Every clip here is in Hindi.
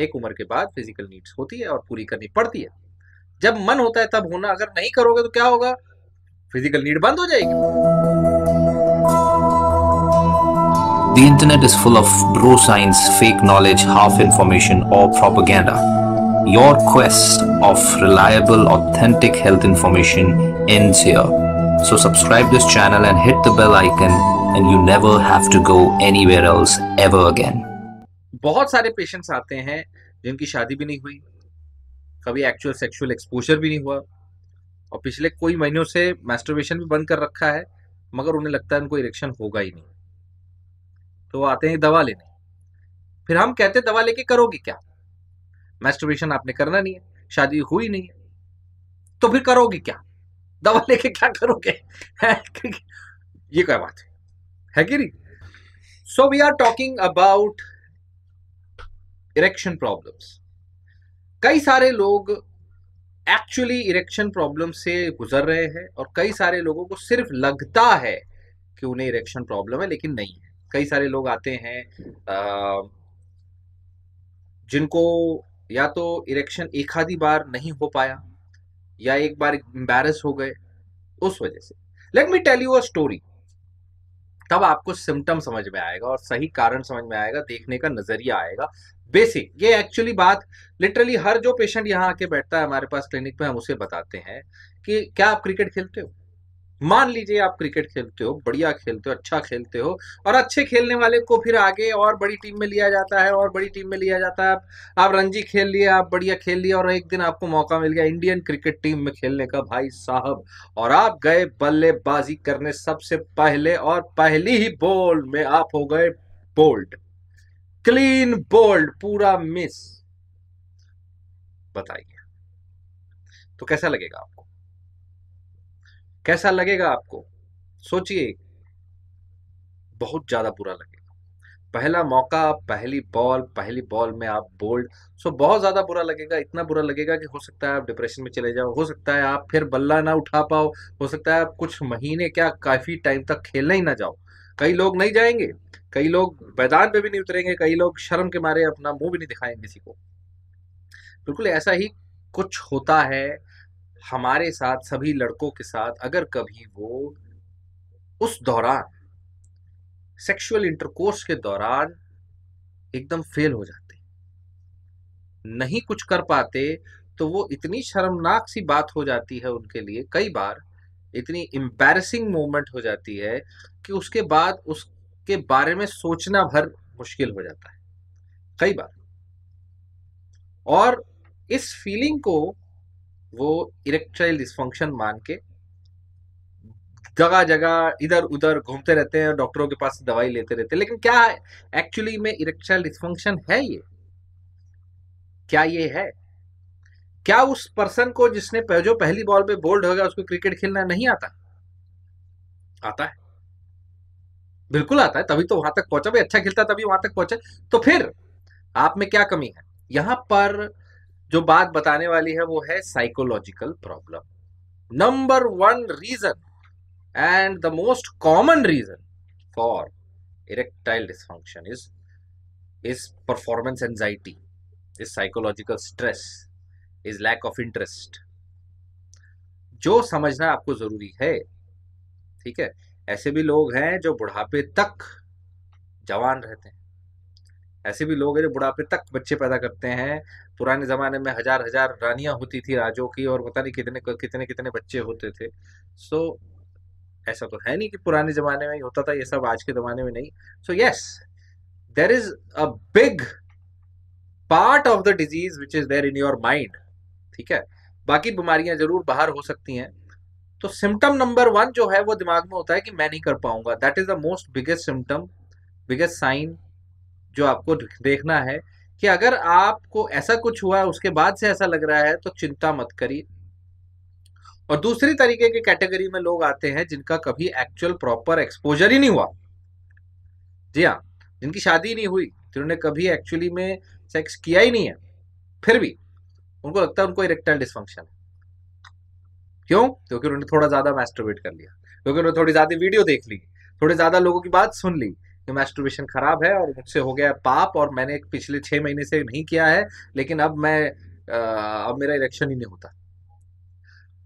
एक उम्र के बाद फ़िज़िकल नीड्स होती है और पूरी करनी पड़ती है जब मन होता है तब होना अगर नहीं करोगे तो क्या होगा फ़िज़िकल नीड बंद हो जाएगी The internet is full of bro science, fake knowledge, half information, or propaganda. Your quest of reliable, authentic health information ends here. So, subscribe this channel and hit the bell icon, and you never have to go anywhere else ever again. बहुत सारे पेशेंट्स आते हैं जिनकी शादी भी नहीं हुई, कभी एक्चुअल सेक्सुअल एक्सपोजर भी नहीं हुआ और पिछले कोई महीनों से मैस्टरबेशन भी बंद कर रखा है, मगर उन्हें लगता है उनको इरेक्शन होगा ही नहीं। तो वो आते हैं दवा लेने। फिर हम कहते दवा लेके करोगे क्या? मैस्टरबेशन आपने करना नहीं है, शादी हुई नहीं है। तो फिर करोगे क्या? दवा लेके क्या करोगे? ये क्या बात है? है कि नहीं? So we are talking about erection problems कई सारे लोग एक्चुअली इरेक्शन प्रॉब्लम से गुजर रहे हैं और कई सारे लोगों को सिर्फ़ लगता है कि उन्हें इरेक्शन प्रॉब्लम है, लेकिन नहीं है। कई सारे लोग आते हैं जिनको या तो इरेक्शन एक आधी बार नहीं हो पाया, या एक बार एम्बेरस हो गए, उस वजह से। Let me tell you a story तब आपको सिम्टम समझ में आएगा और सही कारण समझ में आएगा, देखने का नज़रिया आएगा। बेसिक ये एक्चुअली बात लिटरली हर जो पेशेंट यहाँ आके बैठता है हमारे पास क्लिनिक में, हम उसे बताते हैं कि क्या आप क्रिकेट खेलते हो? मान लीजिए आप क्रिकेट खेलते हो बढ़िया खेलते हो अच्छा खेलते हो और अच्छे खेलने वाले को फिर आगे और बड़ी टीम में लिया जाता है और बड़ी टीम में लिया जाता है। आप, आप रणजी खेल लिए आप बढ़िया खेल लिए और एक दिन आपको मौका मिल गया इंडियन क्रिकेट टीम में खेलने का। भाई साहब और आप गए बल्लेबाजी करने सबसे पहले और पहली ही बॉल में आप हो गए बोल्ड। क्लीन बोल्ड पूरा मिस। बताइए। तो कैसा लगेगा आपको? कैसा लगेगा आपको? सोचिए। बहुत ज़्यादा बुरा लगेगा। पहला मौका, पहली बॉल पहली बॉल में आप बोल्ड, सो बहुत ज़्यादा बुरा लगेगा, इतना बुरा लगेगा कि हो सकता है आप डिप्रेशन में चले जाओ, हो सकता है आप फिर बल्ला ना उठा पाओ, हो सकता है आप कुछ महीने क्या काफ़ी टाइम तक खेलने ही ना जाओ। कई लोग नहीं जाएँगे, कई लोग मैदान पे भी नहीं उतरेंगे, कई लोग शर्म के मारे अपना मुँह भी नहीं दिखाएँगे किसी को। बिल्कुल ऐसा ही कुछ होता है हमारे साथ, सभी लड़कों के साथ, अगर कभी वो उस दौरान सेक्सुअल इंटरकोर्स के दौरान एकदम फेल हो जाते, नहीं कुछ कर पाते तो वो इतनी शर्मनाक सी बात हो जाती है उनके लिए, कई बार इतनी एम्बेरसिंग मोमेंट हो जाती है कि उसके बाद उसके बारे में सोचना भर मुश्किल हो जाता है, कई बार। और इस फीलिंग को वो इरेक्टाइल डिस्फंक्शन मान के जगह जगह इधर उधर घूमते रहते हैं और डॉक्टरों के पास दवाई लेते रहते हैं। लेकिन क्या एक्चुअली में इरेक्टाइल डिस्फंक्शन है ये? क्या ये है? क्या उस पर्सन को जिसने जो पहली बॉल पे बोल्ड हो गया, उसको क्रिकेट खेलना नहीं आता? आता है। बिल्कुल आता है, तभी तो वहाँ तक पहुँचा। भाई अच्छा खेलता, तभी वहाँ तक पहुँचा। तो फिर आप में क्या कमी है? यहाँ पर जो बात बताने वाली है वो है psychological problem number one reason and the most common reason for erectile dysfunction is is performance anxiety is psychological stress is lack of interest जो समझना आपको ज़रूरी है, ठीक है? ऐसे भी लोग हैं जो बुढ़ापे तक जवान रहते हैं। ऐसे भी लोग हैं जो बुढ़ापे तक बच्चे पैदा करते हैं पुराने ज़माने में हज़ार हज़ार रानियाँ होती थी राजों की और पता नहीं कितने कितने कितने बच्चे होते थे। सो so, ऐसा तो है नहीं कि पुराने ज़माने में ही होता था ये सब आज के ज़माने में नहीं। So yes there is a big part of the disease which is there in your mind ठीक है? बाकी बीमारियाँ ज़रूर बाहर हो सकती हैं। तो सिम्टम नंबर वन जो है वो दिमाग में होता है कि मैं नहीं कर पाऊँगा। That is the most biggest symptom biggest sign जो आपको देखना है कि अगर आपको ऐसा कुछ हुआ है, उसके बाद से ऐसा लग रहा है तो चिंता मत करिए। और दूसरी तरीके के कैटेगरी में लोग आते हैं, जिनका कभी एक्चुअल प्रॉपर एक्सपोजर ही नहीं हुआ। जी हाँ जिनकी शादी नहीं हुई, जिन्होंने कभी एक्चुअली में सेक्स किया ही नहीं है, फिर भी उनको लगता है उनको इरेक्टाइल डिस्फंक्शन है। क्यों? क्योंकि उन्होंने थोड़ा ज़्यादा मैस्टरबेट कर लिया, क्योंकि उन्होंने थोड़ी ज़्यादा वीडियो देख ली, थोड़े ज़्यादा लोगों की बात सुन ली कि मैस्टरबेशन खराब है और मुझसे हो गया पाप और मैंने पिछले छह महीने से नहीं किया है, लेकिन अब मैं अब मेरा इलेक्शन ही नहीं होता।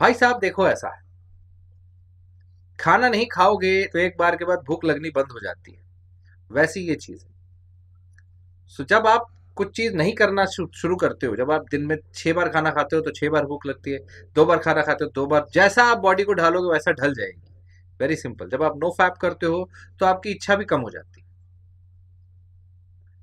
भाई साहब, देखो ऐसा है। खाना नहीं खाओगे तो एक बार के बाद भूख लगनी बंद हो जाती है। वैसी ये चीज़ है। सो जब आप कुछ चीज़ नहीं करना शुरू करते हो, जब आप दिन में छह बार खाना खाते हो तो छह बार भूख लगती है, दो बार खाना खाते हो, दो बार, जैसा आप बॉडी को ढालोगे वैसा ढल जाएगी। वेरी सिंपल जब आप नो फैप करते हो तो आपकी इच्छा भी कम हो जाती है।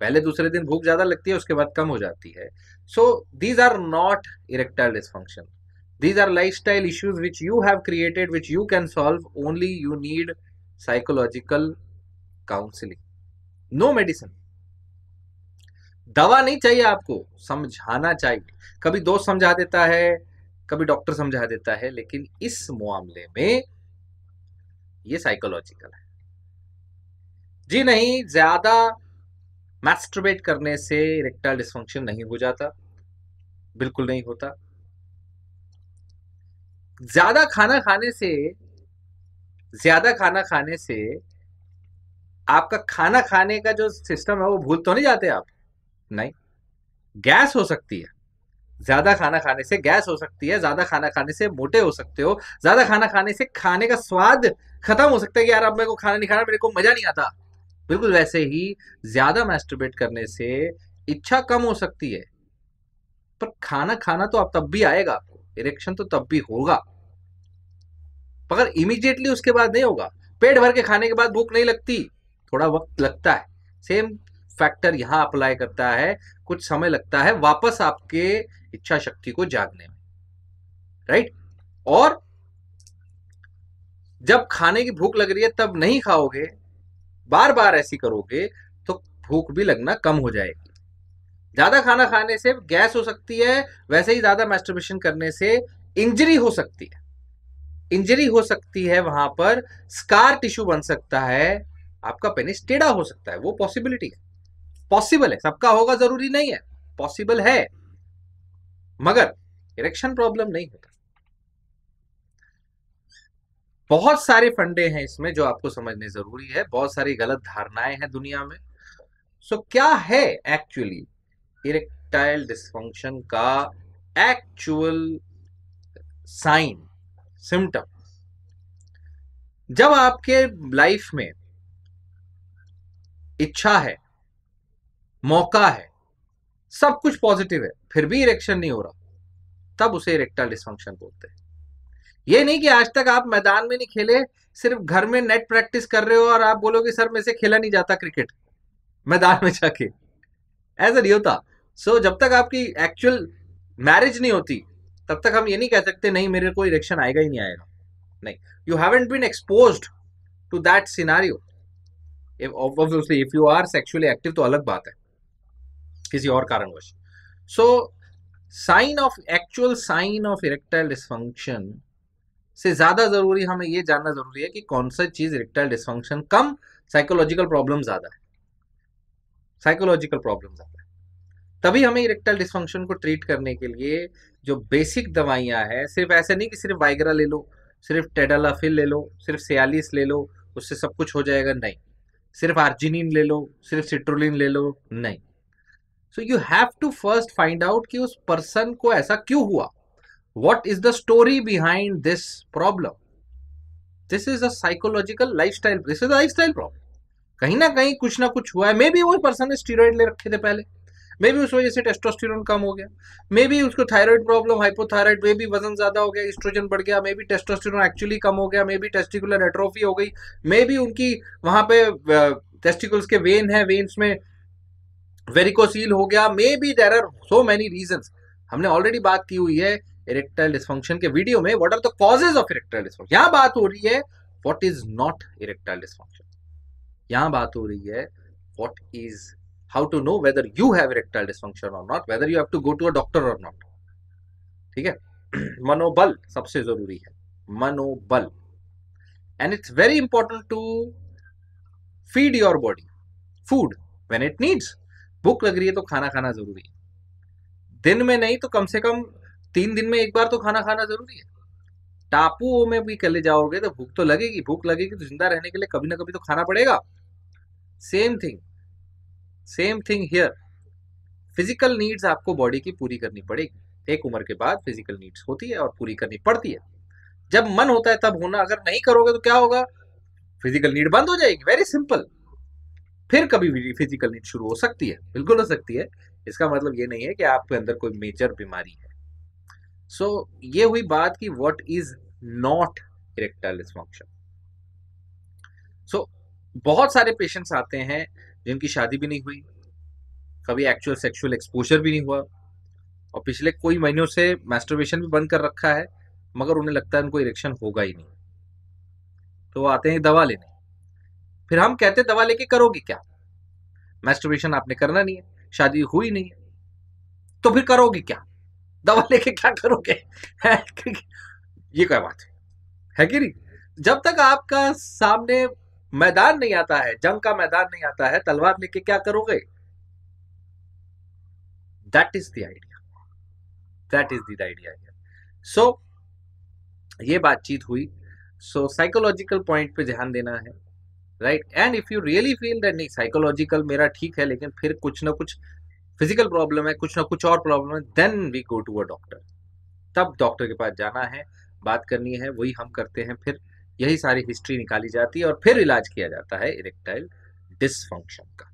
पहले दूसरे दिन भूख ज़्यादा लगती है, उसके बाद कम हो जाती है। So these are not erectile dysfunction these are lifestyle issues which you have created, which you can solve. Only you need psychological counseling. No medicine. दवा नहीं चाहिए आपको। समझाना चाहिए। कभी दोस्त समझा देता है, कभी डॉक्टर समझा देता है, लेकिन इस मामले में ये साइकोलॉजिकल है। जी नहीं, ज़्यादा मैस्ट्रबेट करने से इरेक्टाइल डिस्फंक्शन नहीं हो जाता, बिल्कुल नहीं होता। ज़्यादा खाना खाने से, ज़्यादा खाना खाने से आपका खाना खाने का जो सिस्टम है, वो भूल तो नहीं जाते आप? नहीं। गैस हो सकती है। ज़्यादा खाना खाने से गैस हो सकती है, ज़्यादा खाना खाने से मोटे हो सकते हो, ज़्यादा खाना खाने से खाने का स्वाद खत्म हो सकता है कि यार अब मेरे को खाना नहीं खाना, मेरे को मज़ा नहीं आता। बिल्कुल वैसे ही ज़्यादा मैस्टरबेट करने से इच्छा कम हो सकती है, पर खाना खाना तो अब तब भी आएगा आपको इरेक्शन तो तब भी होगा। मगर इमीडिएटली उसके बाद नहीं होगा, पेट भर के खाने के बाद भूख नहीं लगती, थोड़ा वक्त लगता है। सेम फैक्टर यहाँ अप्लाई करता है, कुछ समय लगता है वापस आपके इच्छा शक्ति को जागने में राइट और जब खाने की भूख लग रही है तब नहीं खाओगे बार बार ऐसी करोगे तो भूख भी लगना कम हो जाएगी। ज़्यादा खाना खाने से गैस हो सकती है, वैसे ही ज़्यादा मैस्टरबेशन करने से इंजरी हो सकती है। इंजरी हो सकती है, वहाँ पर स्कार टिश्यू बन सकता है, आपका पेनिस टेढ़ा हो सकता है, वो पॉसिबिलिटी है। पॉसिबल है सबका होगा ज़रूरी नहीं है पॉसिबल है मगर इरेक्शन प्रॉब्लम नहीं होता। बहुत सारे फंडे हैं इसमें जो आपको समझने ज़रूरी है बहुत सारी गलत धारणाएँ हैं दुनिया में। सो so, क्या है एक्चुअली इरेक्टाइल डिस्फंक्शन का एक्चुअल साइन सिम्टम जब आपके लाइफ में इच्छा है मौका है। सब कुछ पॉजिटिव है फिर भी इरेक्शन नहीं हो रहा। तब उसे इरेक्टाइल डिस्फंक्शन बोलते हैं। ये नहीं कि आज तक आप मैदान में नहीं खेले सिर्फ़ घर में नेट प्रैक्टिस कर रहे हो और आप बोलोगे सर मेरे से खेला नहीं जाता क्रिकेट मैदान में जाके। ऐसा नहीं होता। सो so, जब तक आपकी एक्चुअल मैरिज नहीं होती तब तक हम ये नहीं कह सकते नहीं मेरे को इरेक्शन आएगा ही नहीं आएगा। नहीं। You haven't been expose to that scenario obviously if you are sexually active तो अलग बात है। किसी और कारणवश। So sign of actual sign of erectile dysfunction से ज़्यादा ज़रूरी हमें ये जानना ज़रूरी है कि कौन सा चीज़ इरेक्टाइल डिस्फंक्शन कम साइकोलॉजिकल प्रॉब्लम ज़्यादा है। साइकोलॉजिकल प्रॉब्लम ज़्यादा है। तभी हमें इरेक्टाइल डिस्फंक्शन को ट्रीट करने के लिए जो बेसिक दवाइयाँ हैं, सिर्फ़ ऐसे नहीं कि सिर्फ़ वाइग्रा ले लो, सिर्फ़ टेडालाफिल ले लो, सिर्फ़ सियालिस ले लो, उससे सब कुछ हो जाएगा, नहीं। सिर्फ़ आर्जिनिन ले लो, सिर्फ़ सिट्रोलिन ले लो, नहीं। So you have to first find out कि उस पर्सन को ऐसा क्यों हुआ? What is the story behind this problem this is a psychological life style this is life style problem कहीं ना कहीं कुछ ना कुछ हुआ है। मे बी वो पर्सन ने स्टीरोइड ले रखे थे पहले। मे बी उस वजह से टेस्टोस्टेरोन कम हो गया। मे बी उसको थायराइड प्रॉब्लम हाइपोथायराइड में भी वज़न ज़्यादा हो गया एस्ट्रोजन बढ़ गया मे बी टेस्टोस्टेरोन एक्चुअली कम हो गया मे बी टेस्टिकुलर एट्रोफी हो गई मे भी उनकी वहाँ पे टेस्टिकल्स के वेन है वेन्स में वेरिकोसील हो गया maybe there are so many reason हमने ऑलरेडी बात की हुई है इरेक्टाइल डिस्फंक्शन के वीडियो में what are the causes of erectile dysfunction यहाँ बात हो रही है what is not erectile dysfunction यहाँ बात हो रही है what is how to know whether you have erectile dysfunction or not, whether you have to go to a doctor or not. ठीक है? मनोबल सबसे ज़रूरी है। मनोबल। And it's very important to feed your body food when it needs भूख लग रही है तो खाना खाना ज़रूरी है। दिन में नहीं तो कम से कम तीन दिन में एक बार तो खाना खाना ज़रूरी है। टापुओं में भी कले जाओगे तो भूख तो लगेगी, भूख लगेगी तो ज़िंदा रहने के लिए कभी ना कभी तो खाना पड़ेगा। Same thing same thing here physical needs आपको बॉडी की पूरी करनी पड़ेगी। एक उम्र के बाद फ़िज़िकल नीड्स होती है और पूरी करनी पड़ती है। जब मन होता है तब होना, अगर नहीं करोगे तो क्या होगा? फ़िज़िकल नीड बंद हो जाएगी। वेरी सिंपल फिर कभी फ़िज़िकल नीड शुरू हो सकती है बिल्कुल हो सकती है। इसका मतलब ये नहीं है कि आपके अंदर कोई मेजर बीमारी है। सो so, ये हुई बात कि what is not erectile dysfunction so बहुत सारे पेशेंट्स आते हैं जिनकी शादी भी नहीं हुई कभी एक्चुअल सेक्सुअल एक्सपोजर भी नहीं हुआ और पिछले कोई महीनों से मैस्टरबेशन भी बंद कर रखा है मगर उन्हें लगता है उनको इरेक्शन होगा ही नहीं। तो वो आते हैं दवा लेने। फिर हम कहते दवा लेके करोगे क्या? मैस्टरबेशन आपने करना नहीं है, शादी हुई नहीं है। तो फिर करोगे क्या? दवा लेके क्या करोगे? ये क्या बात है? है कि नहीं? जब तक आपका सामने मैदान नहीं आता है, जंग का मैदान नहीं आता है, तलवार लेके क्या करोगे? That is the idea that is the idea so ये बातचीत हुई। सो साइकोलॉजिकल पॉइंट पे ध्यान देना है। Right and if you really feel that नहीं साइकोलॉजिकल मेरा ठीक है, लेकिन फिर कुछ ना कुछ फ़िज़िकल प्रॉब्लम है, कुछ ना कुछ और प्रॉब्लम है then we go to a doctor तब डॉक्टर के पास जाना है, बात करनी है, वही हम करते हैं, फिर यही सारी हिस्ट्री निकाली जाती है और फिर इलाज किया जाता है इरेक्टाइल डिसफंक्शन का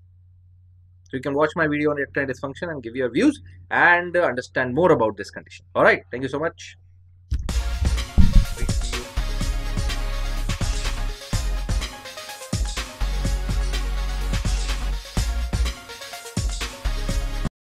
you can watch my video on erectile dysfunction and give your views and understand more about this condition. All right. Thank you so much.